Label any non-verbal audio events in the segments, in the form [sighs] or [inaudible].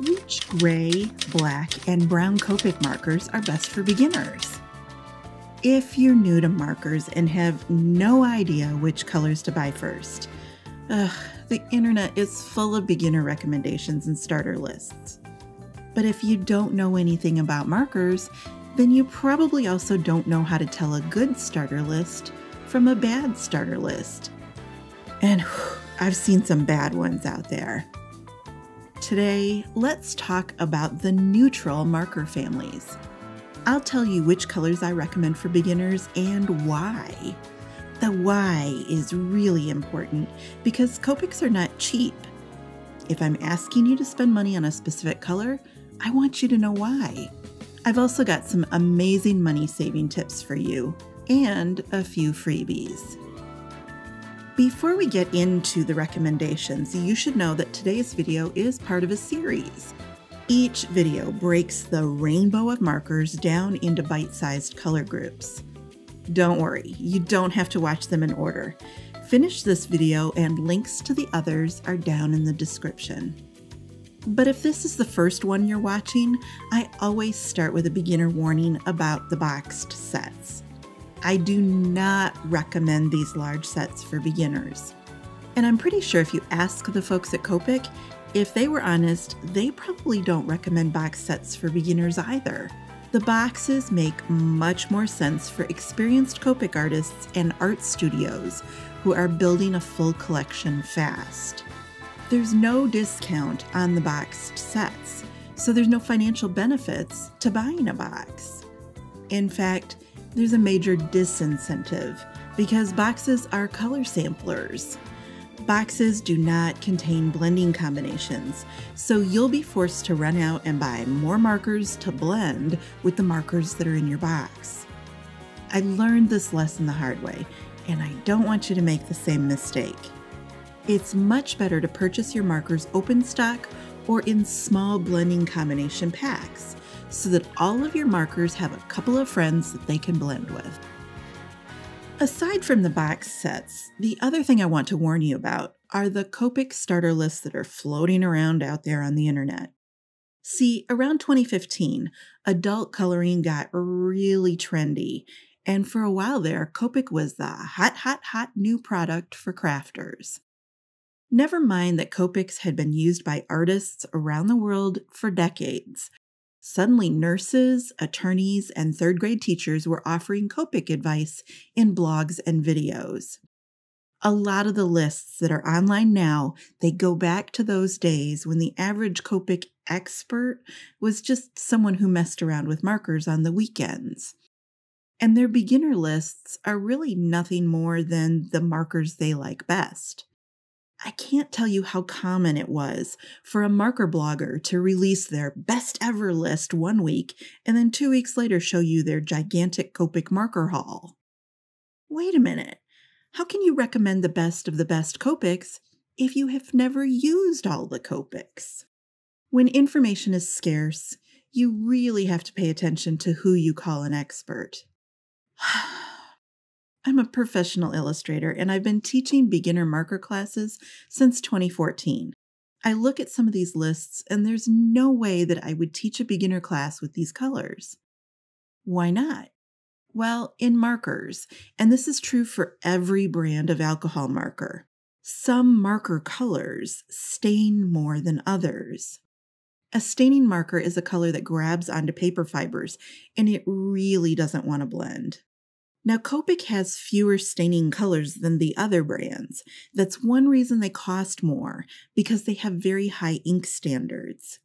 Which gray, black, and brown Copic markers are best for beginners? If you're new to markers and have no idea which colors to buy first, ugh, the internet is full of beginner recommendations and starter lists. But if you don't know anything about markers, then you probably also don't know how to tell a good starter list from a bad starter list. And whew, I've seen some bad ones out there. Today, let's talk about the neutral marker families. I'll tell you which colors I recommend for beginners and why. The why is really important because Copics are not cheap. If I'm asking you to spend money on a specific color, I want you to know why. I've also got some amazing money saving tips for you and a few freebies. Before we get into the recommendations, you should know that today's video is part of a series. Each video breaks the rainbow of markers down into bite-sized color groups. Don't worry, you don't have to watch them in order. Finish this video and links to the others are down in the description. But if this is the first one you're watching, I always start with a beginner warning about the boxed sets. I do not recommend these large sets for beginners. And I'm pretty sure if you ask the folks at Copic, if they were honest, they probably don't recommend box sets for beginners either. The boxes make much more sense for experienced Copic artists and art studios who are building a full collection fast. There's no discount on the boxed sets, so there's no financial benefits to buying a box. In fact, there's a major disincentive because boxes are color samplers. Boxes do not contain blending combinations, so you'll be forced to run out and buy more markers to blend with the markers that are in your box. I learned this lesson the hard way, and I don't want you to make the same mistake. It's much better to purchase your markers open stock or in small blending combination packs so that all of your markers have a couple of friends that they can blend with. Aside from the box sets, the other thing I want to warn you about are the Copic starter lists that are floating around out there on the internet. See, around 2015, adult coloring got really trendy, and for a while there, Copic was the hot, hot, hot new product for crafters. Never mind that Copics had been used by artists around the world for decades, Suddenly, nurses, attorneys, and third grade teachers were offering Copic advice in blogs and videos. A lot of the lists that are online now, they go back to those days when the average Copic expert was just someone who messed around with markers on the weekends. And their beginner lists are really nothing more than the markers they like best. I can't tell you how common it was for a marker blogger to release their best ever list one week and then two weeks later show you their gigantic Copic marker haul. Wait a minute. How can you recommend the best of the best Copics if you have never used all the Copics? When information is scarce, you really have to pay attention to who you call an expert. [sighs] I'm a professional illustrator and I've been teaching beginner marker classes since 2014. I look at some of these lists and there's no way that I would teach a beginner class with these colors. Why not? Well, in markers, and this is true for every brand of alcohol marker, some marker colors stain more than others. A staining marker is a color that grabs onto paper fibers and it really doesn't want to blend. Now, Copic has fewer staining colors than the other brands. That's one reason they cost more, because they have very high ink standards.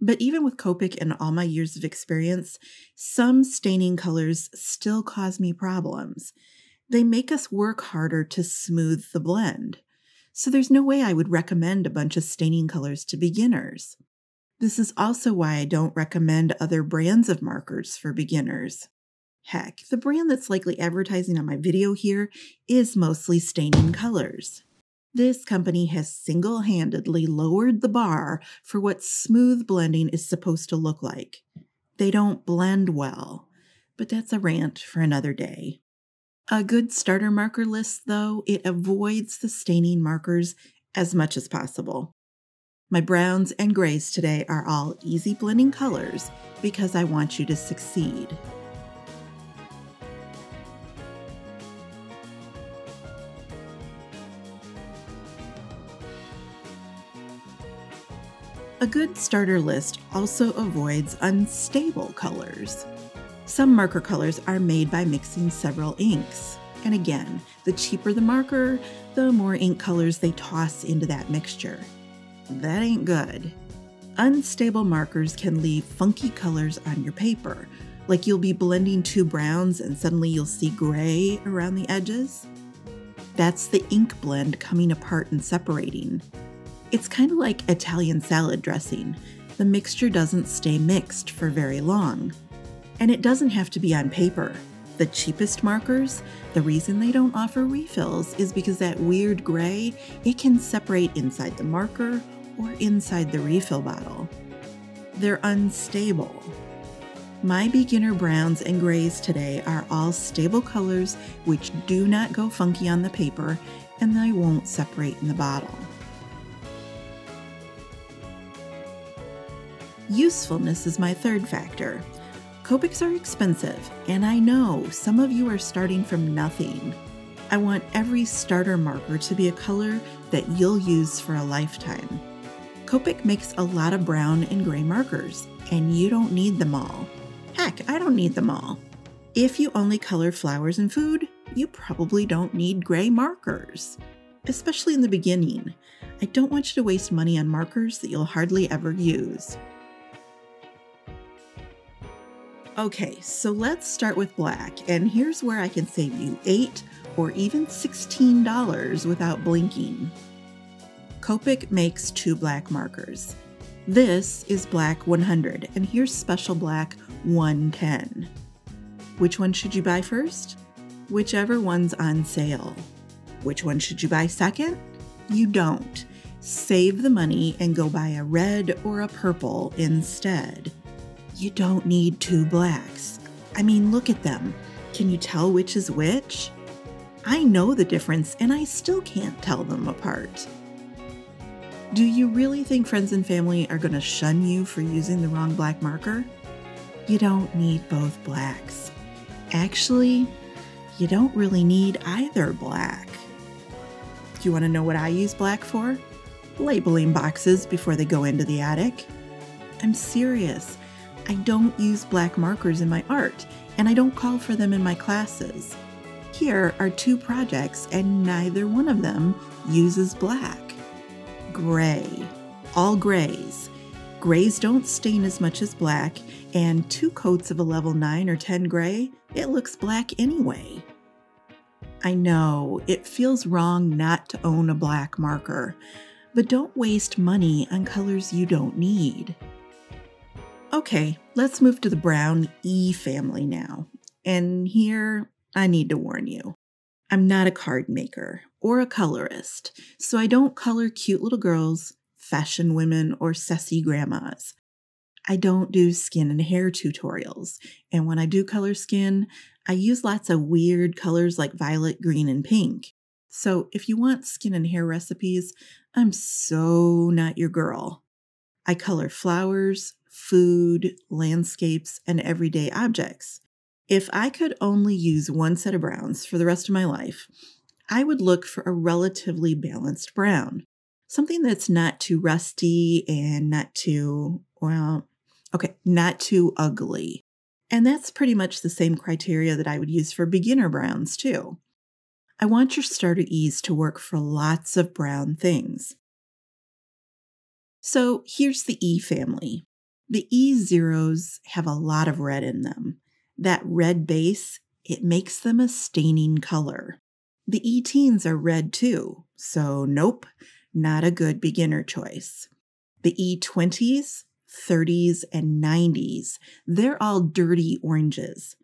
But even with Copic and all my years of experience, some staining colors still cause me problems. They make us work harder to smooth the blend. So there's no way I would recommend a bunch of staining colors to beginners. This is also why I don't recommend other brands of markers for beginners. Heck, the brand that's likely advertising on my video here is mostly staining colors. This company has single handedly lowered the bar for what smooth blending is supposed to look like. They don't blend well, but that's a rant for another day. A good starter marker list, though, it avoids the staining markers as much as possible. My browns and grays today are all easy blending colors because I want you to succeed. A good starter list also avoids unstable colors. Some marker colors are made by mixing several inks. And again, the cheaper the marker, the more ink colors they toss into that mixture. That ain't good. Unstable markers can leave funky colors on your paper, like you'll be blending two browns and suddenly you'll see gray around the edges. That's the ink blend coming apart and separating. It's kind of like Italian salad dressing. The mixture doesn't stay mixed for very long. And it doesn't have to be on paper. The cheapest markers, the reason they don't offer refills is because that weird gray, it can separate inside the marker or inside the refill bottle. They're unstable. My beginner browns and grays today are all stable colors which do not go funky on the paper and they won't separate in the bottle. Usefulness is my third factor. Copics are expensive, and I know some of you are starting from nothing. I want every starter marker to be a color that you'll use for a lifetime. Copic makes a lot of brown and gray markers, and you don't need them all. Heck, I don't need them all. If you only color flowers and food, you probably don't need gray markers, especially in the beginning. I don't want you to waste money on markers that you'll hardly ever use. Okay, so let's start with black, and here's where I can save you 8 or even $16 without blinking. Copic makes two black markers. This is black 100, and here's special black 110. Which one should you buy first? Whichever one's on sale. Which one should you buy second? You don't. Save the money and go buy a red or a purple instead. You don't need two blacks. I mean, look at them. Can you tell which is which? I know the difference and I still can't tell them apart. Do you really think friends and family are going to shun you for using the wrong black marker? You don't need both blacks. Actually, you don't really need either black. Do you want to know what I use black for? Labeling boxes before they go into the attic. I'm serious. I don't use black markers in my art, and I don't call for them in my classes. Here are two projects, and neither one of them uses black gray. All grays. Grays don't stain as much as black, and two coats of a level 9 or 10 gray, it looks black anyway. I know, it feels wrong not to own a black marker, but don't waste money on colors you don't need. Okay, let's move to the brown E family now. And here, I need to warn you. I'm not a card maker or a colorist, so I don't color cute little girls, fashion women, or sassy grandmas. I don't do skin and hair tutorials, and when I do color skin, I use lots of weird colors like violet, green, and pink. So if you want skin and hair recipes, I'm so not your girl. I color flowers, food, landscapes, and everyday objects. If I could only use one set of browns for the rest of my life, I would look for a relatively balanced brown. Something that's not too rusty and not too, well, okay, not too ugly. And that's pretty much the same criteria that I would use for beginner browns, too. I want your starter E's to work for lots of brown things. So here's the E family. The E zeros have a lot of red in them. That red base, it makes them a staining color. The E teens are red too, so nope, not a good beginner choice. The E20s, 30s, and 90s, they're all dirty oranges.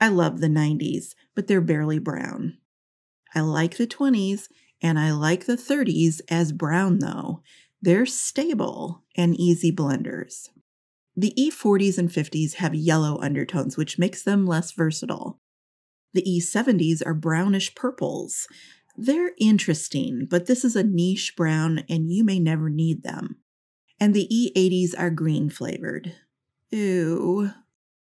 I love the 90s, but they're barely brown. I like the 20s and I like the 30s as brown though. They're stable and easy blenders. The E40s and 50s have yellow undertones, which makes them less versatile. The E70s are brownish purples. They're interesting, but this is a niche brown and you may never need them. and the E80s are green flavored. Ew.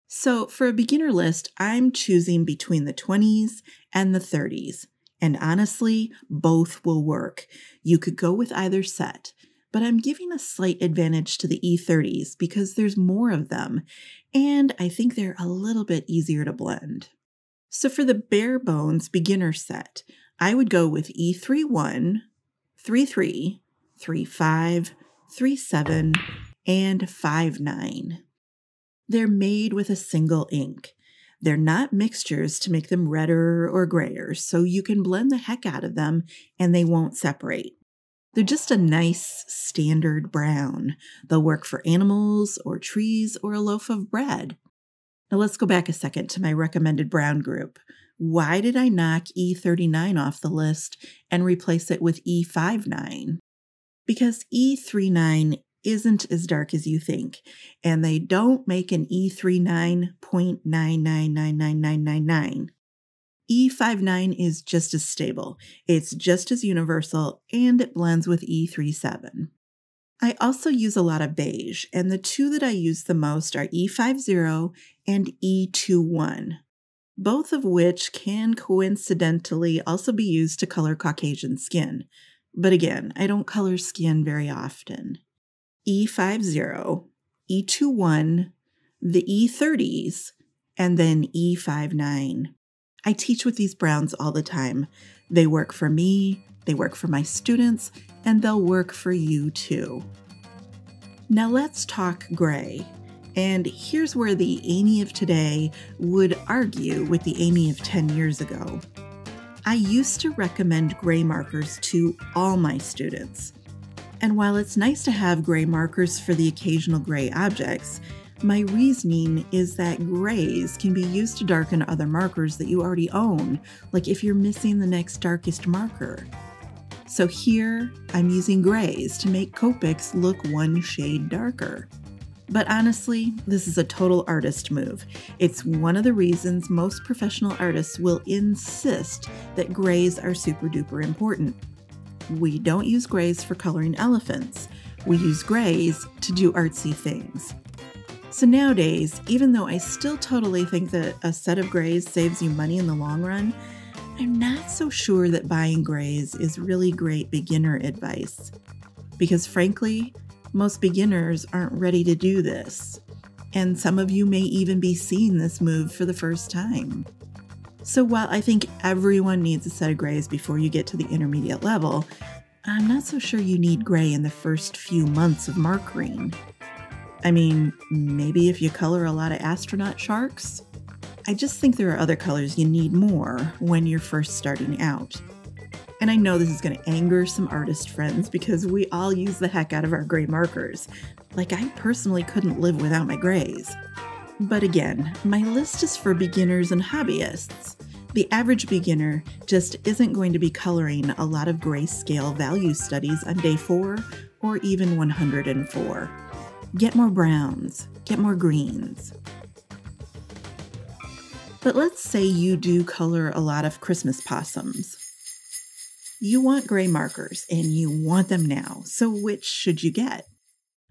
So, for a beginner list, I'm choosing between the 20s and the 30s. And honestly, both will work. You could go with either set, but I'm giving a slight advantage to the E30s because there's more of them, and I think they're a little bit easier to blend. So, for the bare bones beginner set, I would go with E31, 33, 35, 37, and 59. They're made with a single ink. They're not mixtures to make them redder or grayer, so you can blend the heck out of them and they won't separate. They're just a nice standard brown. They'll work for animals or trees or a loaf of bread. Now let's go back a second to my recommended brown group. Why did I knock E39 off the list and replace it with E59? Because E39 isn't as dark as you think, and they don't make an E39.9999999. E59 is just as stable, it's just as universal, and it blends with E37. I also use a lot of beige, and the two that I use the most are E50 and E21, both of which can coincidentally also be used to color Caucasian skin. But again, I don't color skin very often. E50, E21, the E30s, and then E59. I teach with these browns all the time. They work for me, they work for my students, and they'll work for you too. Now let's talk gray. And here's where the Amy of today would argue with the Amy of 10 years ago. I used to recommend gray markers to all my students. And while it's nice to have gray markers for the occasional gray objects, my reasoning is that grays can be used to darken other markers that you already own, like if you're missing the next darkest marker. So here, I'm using grays to make Copics look one shade darker. But honestly, this is a total artist move. It's one of the reasons most professional artists will insist that grays are super duper important. We don't use grays for coloring elephants. We use grays to do artsy things. So nowadays, even though I still totally think that a set of grays saves you money in the long run, I'm not so sure that buying grays is really great beginner advice. Because frankly, most beginners aren't ready to do this. And some of you may even be seeing this move for the first time. So while I think everyone needs a set of grays before you get to the intermediate level, I'm not so sure you need gray in the first few months of markering. I mean, maybe if you color a lot of astronaut sharks? I just think there are other colors you need more when you're first starting out. And I know this is going to anger some artist friends because we all use the heck out of our gray markers. Like, I personally couldn't live without my grays. But again, my list is for beginners and hobbyists. The average beginner just isn't going to be coloring a lot of grayscale value studies on day 4 or even 104. Get more browns, get more greens. But let's say you do color a lot of Christmas possums. You want gray markers and you want them now, so which should you get?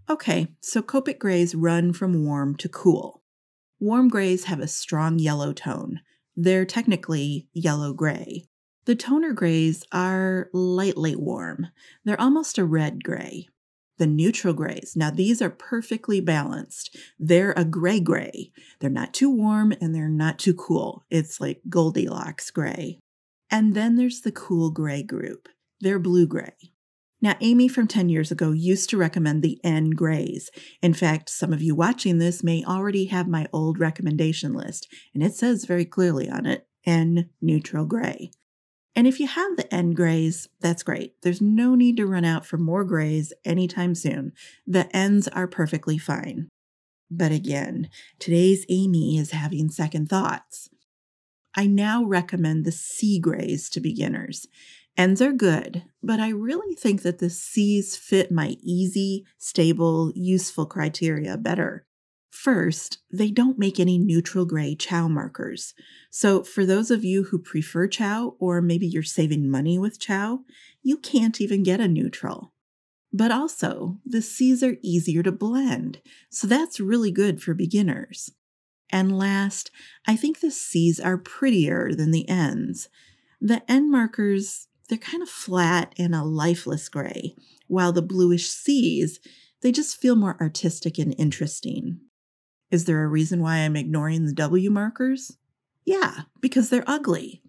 Okay, so Copic grays run from warm to cool. Warm grays have a strong yellow tone. They're technically yellow gray. The toner grays are lightly warm. They're almost a red gray. The neutral grays, now these are perfectly balanced. They're a gray gray. They're not too warm and they're not too cool. It's like Goldilocks gray. And then there's the cool gray group. They're blue gray. Now, Amy from 10 years ago used to recommend the N grays. In fact, some of you watching this may already have my old recommendation list, and it says very clearly on it N neutral gray. And if you have the N grays, that's great. There's no need to run out for more grays anytime soon. The N's are perfectly fine. But again, today's Amy is having second thoughts. I now recommend the C grays to beginners. N's are good, but I really think that the C's fit my easy, stable, useful criteria better. First, they don't make any neutral gray Ciao markers. So, for those of you who prefer Ciao, or maybe you're saving money with Ciao, you can't even get a neutral. But also, the C's are easier to blend, so that's really good for beginners. And last, I think the C's are prettier than the N's. The N markers, they're kind of flat and a lifeless gray, while the bluish C's, they just feel more artistic and interesting. Is there a reason why I'm ignoring the W markers? Yeah, because they're ugly.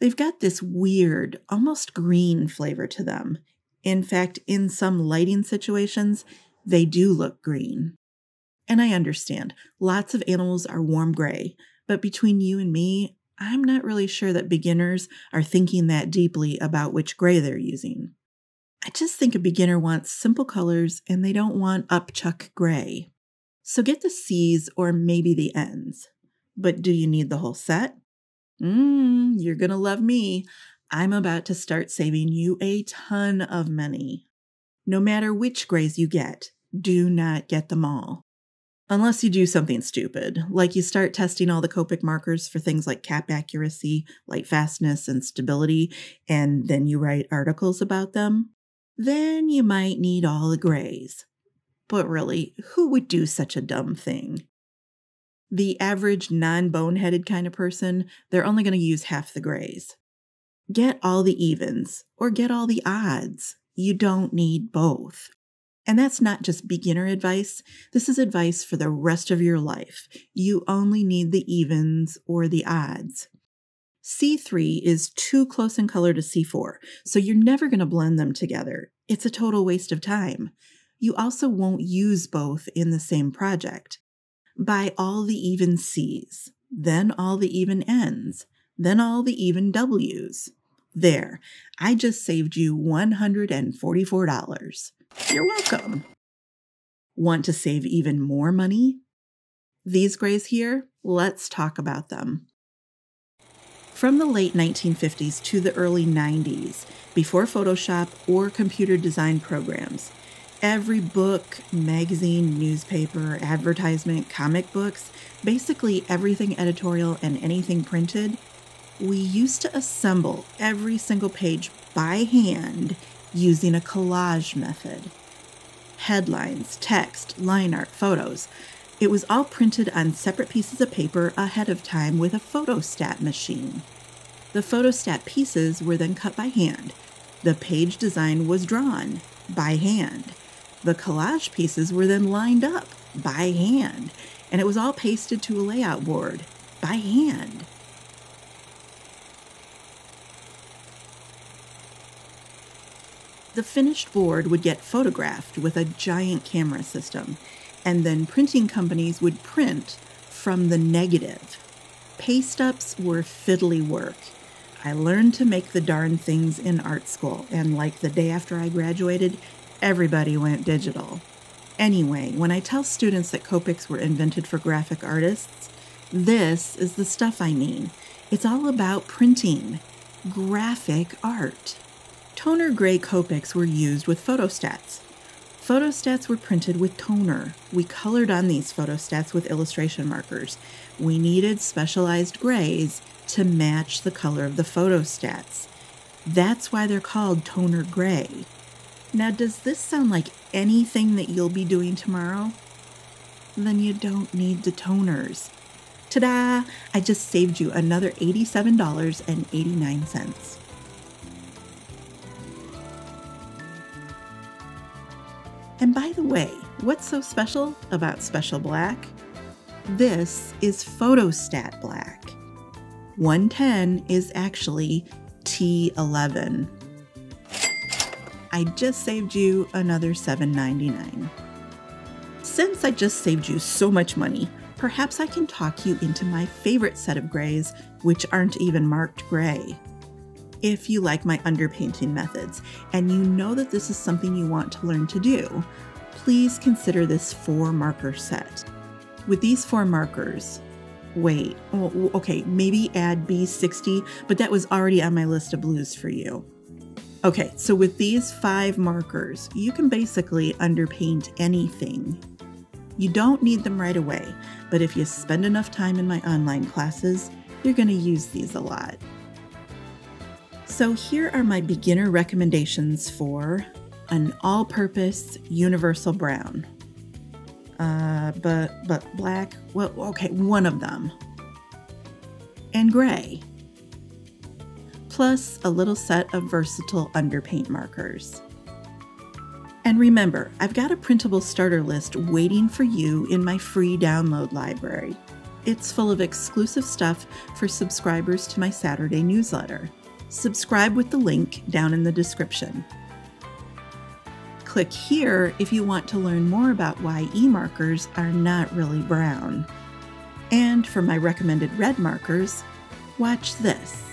They've got this weird, almost green flavor to them. In fact, in some lighting situations, they do look green. And I understand, lots of animals are warm gray, but between you and me, I'm not really sure that beginners are thinking that deeply about which gray they're using. I just think a beginner wants simple colors and they don't want upchuck gray. So get the C's or maybe the N's. But do you need the whole set? Mmm, you're gonna love me. I'm about to start saving you a ton of money. No matter which grays you get, do not get them all. Unless you do something stupid, like you start testing all the Copic markers for things like cap accuracy, light fastness, and stability, and then you write articles about them, then you might need all the grays. But really, who would do such a dumb thing? The average non boneheaded kind of person, they're only going to use half the grays. Get all the evens or get all the odds. You don't need both. And that's not just beginner advice. This is advice for the rest of your life. You only need the evens or the odds. C3 is too close in color to C4, so you're never going to blend them together. It's a total waste of time. You also won't use both in the same project. Buy all the even C's, then all the even N's, then all the even W's. There, I just saved you $144. You're welcome. Want to save even more money? These grays here, let's talk about them. From the late 1950s to the early 90s, before Photoshop or computer design programs, every book, magazine, newspaper, advertisement, comic books, basically everything editorial and anything printed we used to assemble every single page by hand using a collage method. Headlines, text, line art, photos. It was all printed on separate pieces of paper ahead of time with a photostat machine. The photostat pieces were then cut by hand. The page design was drawn by hand. The collage pieces were then lined up by hand, and it was all pasted to a layout board by hand. The finished board would get photographed with a giant camera system, and then printing companies would print from the negative. Paste ups were fiddly work. I learned to make the darn things in art school, and like the day after I graduated, everybody went digital. Anyway, when I tell students that Copics were invented for graphic artists, this is the stuff I mean. It's all about printing, graphic art. Toner gray Copics were used with photostats. Photostats were printed with toner. We colored on these photostats with illustration markers. We needed specialized grays to match the color of the photostats. That's why they're called toner gray. Now, does this sound like anything that you'll be doing tomorrow? Then you don't need the toners. Ta da! I just saved you another $87.89. And by the way, what's so special about Special Black? This is Photostat Black. 110 is actually T11. I just saved you another $7.99. Since I just saved you so much money, perhaps I can talk you into my favorite set of grays, which aren't even marked gray if you like my underpainting methods and you know that this is something you want to learn to do, please consider this four marker set. With these four markers, wait, oh, okay, maybe add B60, but that was already on my list of blues for you. Okay, so with these five markers, you can basically underpaint anything. You don't need them right away, but if you spend enough time in my online classes, you're going to use these a lot. So here are my beginner recommendations for an all-purpose universal brown. Uh, but but black. Well, okay, one of them. And gray. Plus a little set of versatile underpaint markers. And remember, I've got a printable starter list waiting for you in my free download library. It's full of exclusive stuff for subscribers to my Saturday newsletter. Subscribe with the link down in the description. Click here if you want to learn more about why e-markers are not really brown. And for my recommended red markers, watch this.